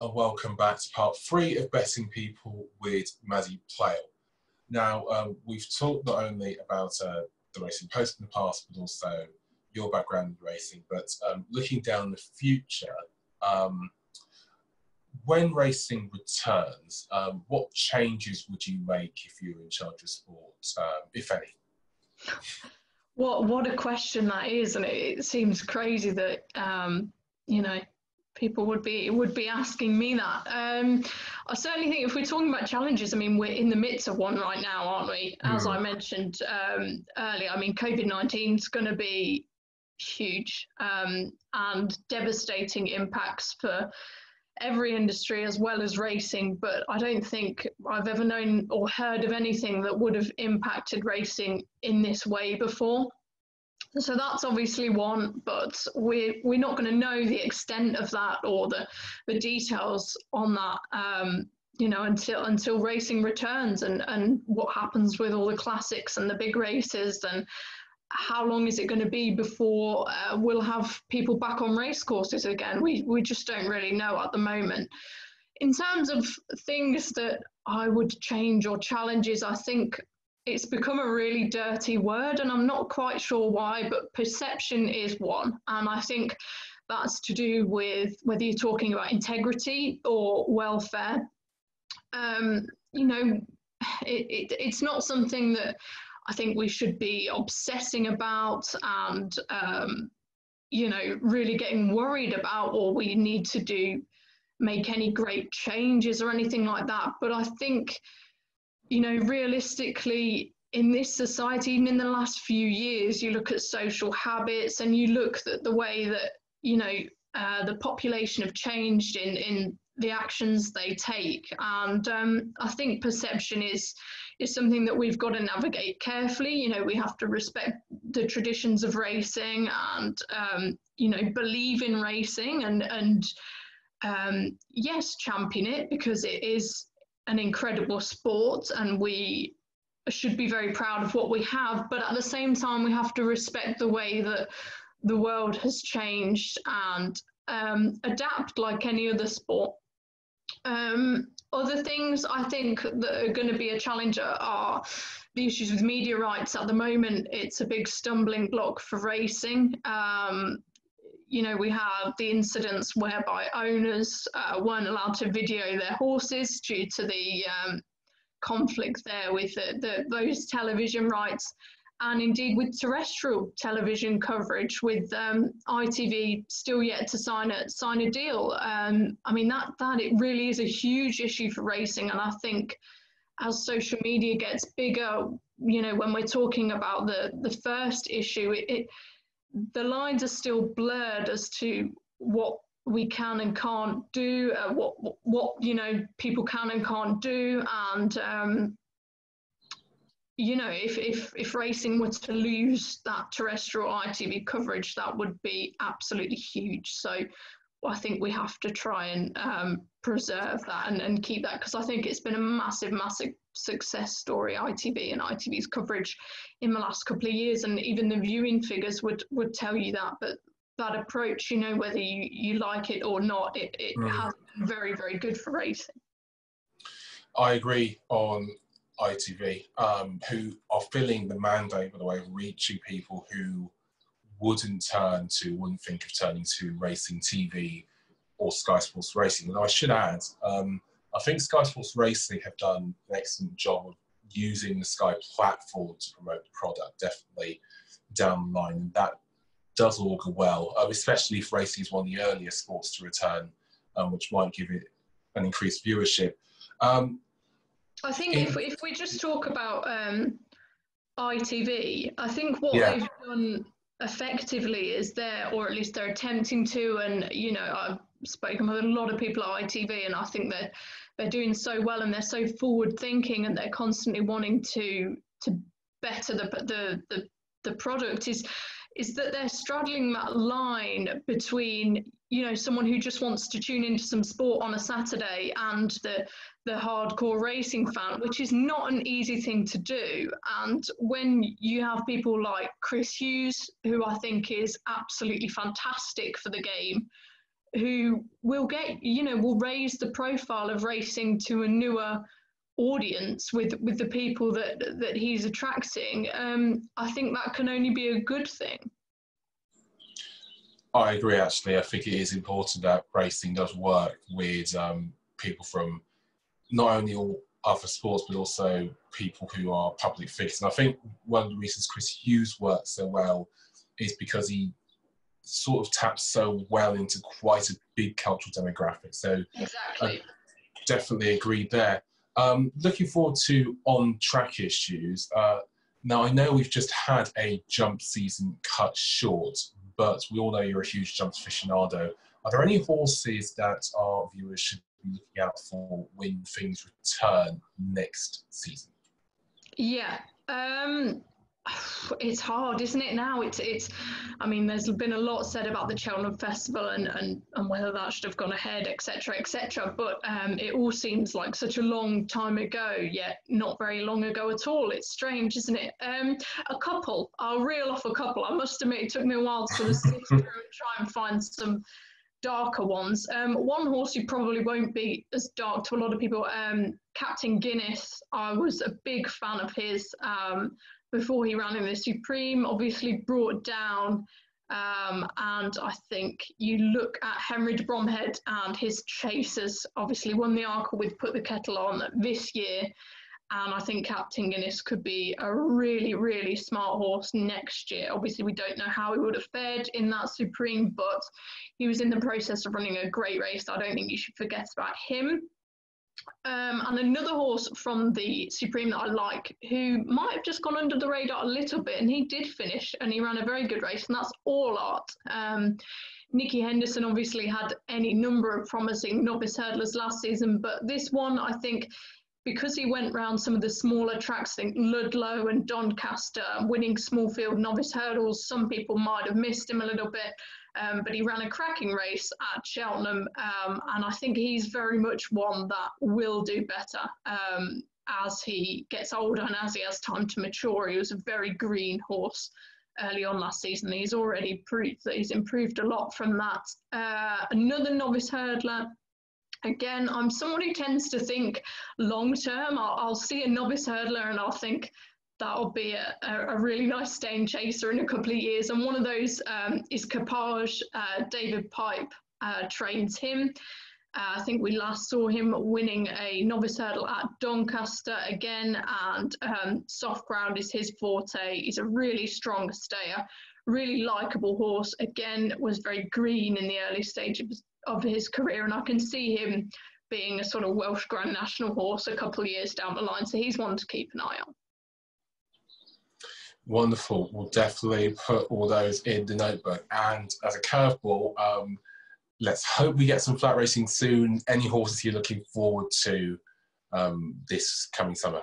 and welcome back to part three of Betting People with Maddy Playle. Now, um, we've talked not only about uh, the racing post in the past, but also your background in racing, but um, looking down the future, um, when racing returns, um, what changes would you make if you were in charge of sports, um, if any? What what a question that is, and it, it seems crazy that um, you know people would be would be asking me that. Um, I certainly think if we're talking about challenges, I mean we're in the midst of one right now, aren't we? As mm. I mentioned um, earlier, I mean COVID nineteen is going to be huge um, and devastating impacts for every industry as well as racing. But I don't think I've ever known or heard of anything that would have impacted racing in this way before. So that's obviously one, but we're we're not going to know the extent of that or the the details on that, um, you know, until until racing returns and and what happens with all the classics and the big races and how long is it going to be before uh, we'll have people back on race courses again? We we just don't really know at the moment. In terms of things that I would change or challenges, I think it's become a really dirty word and I'm not quite sure why, but perception is one. And I think that's to do with whether you're talking about integrity or welfare. Um, you know, it, it, it's not something that I think we should be obsessing about and, um, you know, really getting worried about or we need to do, make any great changes or anything like that. But I think you know, realistically, in this society, even in the last few years, you look at social habits and you look at the way that, you know, uh, the population have changed in, in the actions they take. And um, I think perception is is something that we've got to navigate carefully. You know, we have to respect the traditions of racing and um, you know believe in racing and and um, yes, champion it because it is an incredible sport and we should be very proud of what we have, but at the same time, we have to respect the way that the world has changed and um, adapt like any other sport. Um, other things I think that are going to be a challenge are the issues with media rights. At the moment, it's a big stumbling block for racing. Um, you know, we have the incidents whereby owners uh, weren't allowed to video their horses due to the um, conflict there with the, the, those television rights. And indeed, with terrestrial television coverage, with um, ITV still yet to sign a sign a deal, um, I mean that that it really is a huge issue for racing. And I think as social media gets bigger, you know, when we're talking about the the first issue, it, it the lines are still blurred as to what we can and can't do, uh, what what you know people can and can't do, and um, you know if, if if racing were to lose that terrestrial ITV coverage, that would be absolutely huge. So I think we have to try and um, preserve that and, and keep that because I think it's been a massive, massive success story, ITV and ITV's coverage in the last couple of years. And even the viewing figures would, would tell you that. But that approach, you know, whether you, you like it or not, it, it mm. has been very, very good for racing. I agree on ITV, um, who are filling the mandate, by the way, of reaching people who wouldn't turn to, wouldn't think of turning to racing TV or Sky Sports Racing. And I should add, um, I think Sky Sports Racing have done an excellent job of using the Sky platform to promote the product, definitely down the line. And that does augur well, uh, especially if racing is one of the earlier sports to return, um, which might give it an increased viewership. Um, I think in, if, if we just talk about um, ITV, I think what yeah. they've done effectively is there, or at least they're attempting to, and you know, I've spoken with a lot of people at ITV, and I think that they're doing so well and they're so forward thinking and they're constantly wanting to to better the the the, the product is is that they're straddling that line between you know someone who just wants to tune into some sport on a Saturday and the the hardcore racing fan, which is not an easy thing to do. And when you have people like Chris Hughes, who I think is absolutely fantastic for the game, who will get, you know, will raise the profile of racing to a newer audience with with the people that that he's attracting. Um, I think that can only be a good thing. I agree. Actually, I think it is important that racing does work with um, people from not only all other sports, but also people who are public figures. And I think one of the reasons Chris Hughes works so well is because he sort of taps so well into quite a big cultural demographic. So exactly. definitely agreed there. Um, looking forward to on track issues. Uh, now I know we've just had a jump season cut short, but we all know you're a huge jumps aficionado. Are there any horses that our viewers should be looking out for when things return next season? Yeah, um, it's hard, isn't it? Now it's it's. I mean, there's been a lot said about the Cheltenham Festival and and, and whether that should have gone ahead, etc., etc. But um, it all seems like such a long time ago, yet not very long ago at all. It's strange, isn't it? Um, a couple. I'll reel off a couple. I must admit, it took me a while to sort of sift through and try and find some darker ones. Um, one horse who probably won't be as dark to a lot of people, um, Captain Guinness. I was a big fan of his. Um, before he ran in the Supreme, obviously brought down. Um, and I think you look at Henry de Bromhead and his chasers, obviously won the Arkle with Put the Kettle On this year. And I think Captain Guinness could be a really, really smart horse next year. Obviously, we don't know how he would have fared in that Supreme, but he was in the process of running a great race. I don't think you should forget about him. Um, and another horse from the Supreme that I like, who might have just gone under the radar a little bit, and he did finish and he ran a very good race, and that's Allart. Um, Nicky Henderson obviously had any number of promising novice hurdlers last season, but this one, I think, because he went round some of the smaller tracks, think Ludlow and Doncaster, winning small field novice hurdles, some people might have missed him a little bit. Um, but he ran a cracking race at Cheltenham, um, and I think he's very much one that will do better um, as he gets older and as he has time to mature. He was a very green horse early on last season. He's already proved that he's improved a lot from that. Uh, another novice hurdler. Again, I'm someone who tends to think long term. I'll, I'll see a novice hurdler and I'll think, that'll be a, a, really nice staying chaser in a couple of years. And one of those um, is Kepagge. Uh, David Pipe uh, trains him. Uh, I think we last saw him winning a novice hurdle at Doncaster again, and um, soft ground is his forte. He's a really strong stayer, really likable horse. Again, was very green in the early stages of his career, and I can see him being a sort of Welsh Grand National horse a couple of years down the line. So he's one to keep an eye on. Wonderful. We'll definitely put all those in the notebook. And as a curveball, um, let's hope we get some flat racing soon. Any horses you're looking forward to um, this coming summer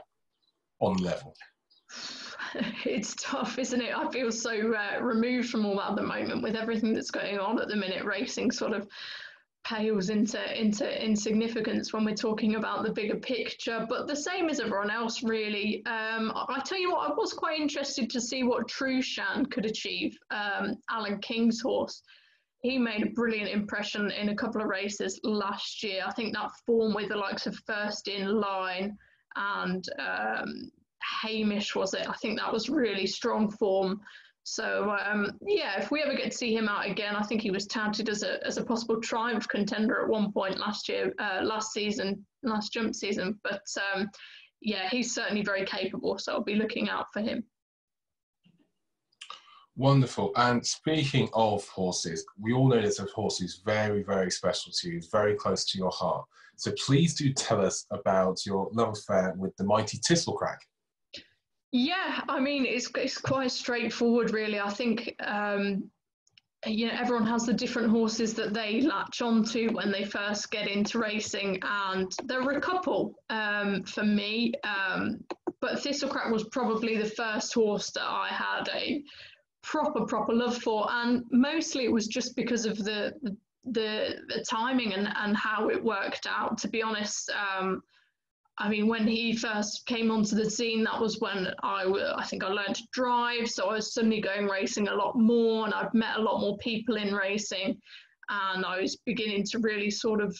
on level? It's tough, isn't it? I feel so uh, removed from all that at the moment with everything that's going on at the minute. Racing sort of pales into into insignificance when we're talking about the bigger picture. But the same as everyone else, really. Um, I tell you what, I was quite interested to see what Trueshan could achieve. Um, Alan King's horse. He made a brilliant impression in a couple of races last year. I think that form with the likes of First in Line and um, Hamish was it? I think that was really strong form. So um, yeah, if we ever get to see him out again, I think he was touted as a as a possible triumph contender at one point last year, uh, last season, last jump season. But um, yeah, he's certainly very capable. So I'll be looking out for him. Wonderful. And speaking of horses, we all know this horse is very, very special to you, very close to your heart. So please do tell us about your love affair with the mighty Thistlecrack. Yeah, I mean, it's, it's quite straightforward, really. I think, um, you know, everyone has the different horses that they latch onto when they first get into racing, and there were a couple um, for me. Um, but Thistlecrack was probably the first horse that I had a proper, proper love for, and mostly it was just because of the the, the timing and, and how it worked out. To be honest, um, I mean, when he first came onto the scene, that was when I, I think I learned to drive. So I was suddenly going racing a lot more, and I've met a lot more people in racing. and I was beginning to really sort of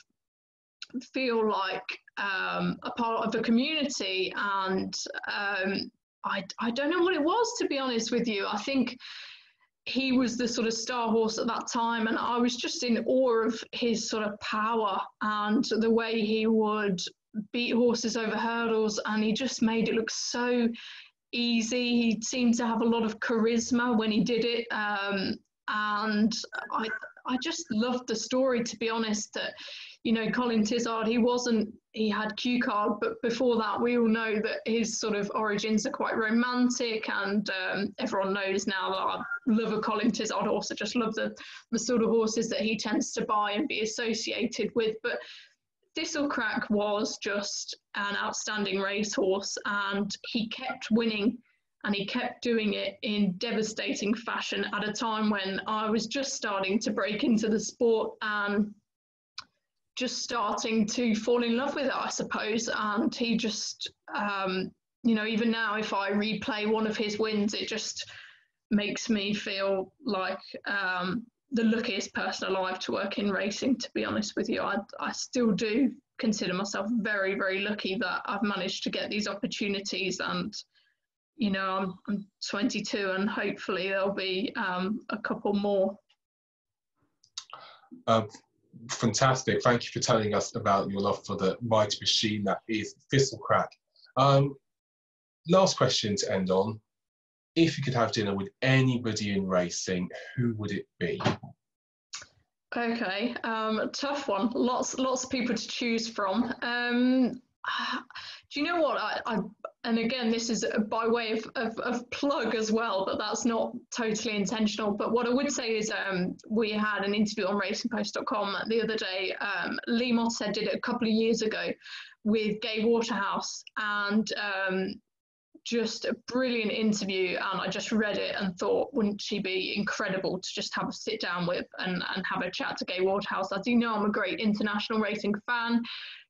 feel like um, a part of the community. And um, I, I don't know what it was, to be honest with you. I think he was the sort of star horse at that time, and I was just in awe of his sort of power and the way he would beat horses over hurdles, and he just made it look so easy. He seemed to have a lot of charisma when he did it, um, and I I just loved the story. To be honest, that you know Colin Tizzard, he wasn't he had cue card, but before that, we all know that his sort of origins are quite romantic, and um, everyone knows now that I love a Colin Tizzard horse. I just love the the sort of horses that he tends to buy and be associated with, but Thistlecrack was just an outstanding racehorse and he kept winning and he kept doing it in devastating fashion at a time when I was just starting to break into the sport and just starting to fall in love with it, I suppose. And he just, um, you know, even now, if I replay one of his wins, it just makes me feel like um, the luckiest person alive to work in racing, to be honest with you. I, I still do consider myself very, very lucky that I've managed to get these opportunities. And, you know, I'm, I'm 22 and hopefully there'll be um, a couple more. Uh, fantastic. Thank you for telling us about your love for the mighty machine that is Thistlecrack. Um, last question to end on if you could have dinner with anybody in racing, who would it be? Okay, um, tough one. Lots, lots of people to choose from. Um, do you know what? I, I, and again, this is by way of, of, of, plug as well, but that's not totally intentional. But what I would say is um, we had an interview on racingpost.com the other day. Um, Lee Mottershead did it a couple of years ago with Gay Waterhouse, and um, just a brilliant interview and I just read it and thought wouldn't she be incredible to just have a sit down with and, and have a chat to Gay Waterhouse. As you know I'm a great international racing fan,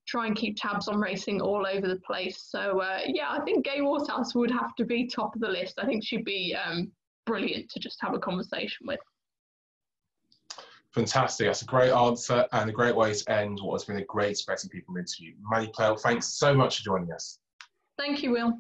try and keep tabs on racing all over the place. So uh, yeah, I think Gay Waterhouse would have to be top of the list. I think she'd be um, brilliant to just have a conversation with. Fantastic. That's a great answer and a great way to end what has been a great Betting People interview. Maddy Playle, thanks so much for joining us. Thank you, Will.